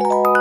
You